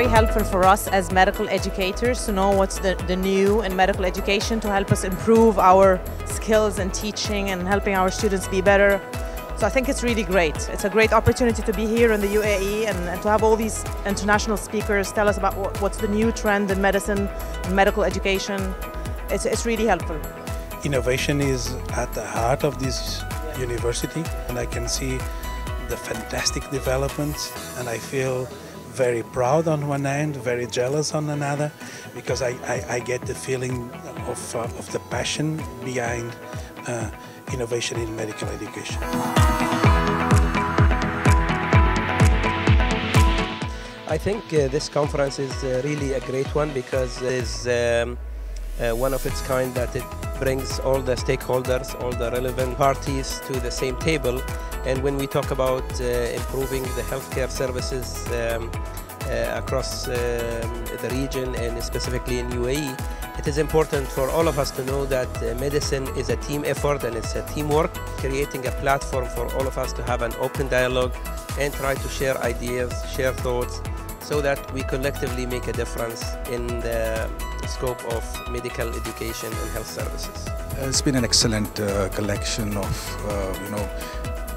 very helpful for us as medical educators to know what's the, the new in medical education to help us improve our skills in teaching and helping our students be better. So I think it's really great. It's a great opportunity to be here in the UAE and, and to have all these international speakers tell us about what, what's the new trend in medicine, in medical education. It's, it's really helpful. Innovation is at the heart of this university and I can see the fantastic developments and I feel very proud on one hand, very jealous on another because I, I, I get the feeling of, uh, of the passion behind uh, innovation in medical education. I think uh, this conference is uh, really a great one because it's um, uh, one of its kind that it brings all the stakeholders, all the relevant parties to the same table. And when we talk about uh, improving the healthcare services um, uh, across um, the region and specifically in UAE, it is important for all of us to know that uh, medicine is a team effort and it's a teamwork, creating a platform for all of us to have an open dialogue and try to share ideas, share thoughts, so that we collectively make a difference in the scope of medical education and health services. It's been an excellent uh, collection of, uh, you know,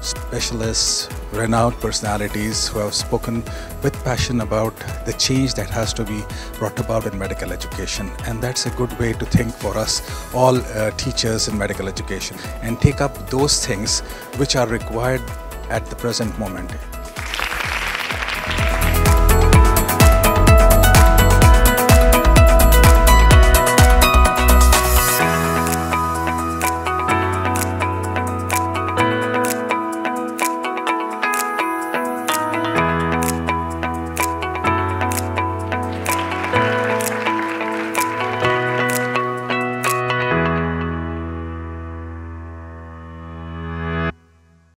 specialists, renowned personalities who have spoken with passion about the change that has to be brought about in medical education. And that's a good way to think for us, all uh, teachers in medical education, and take up those things which are required at the present moment.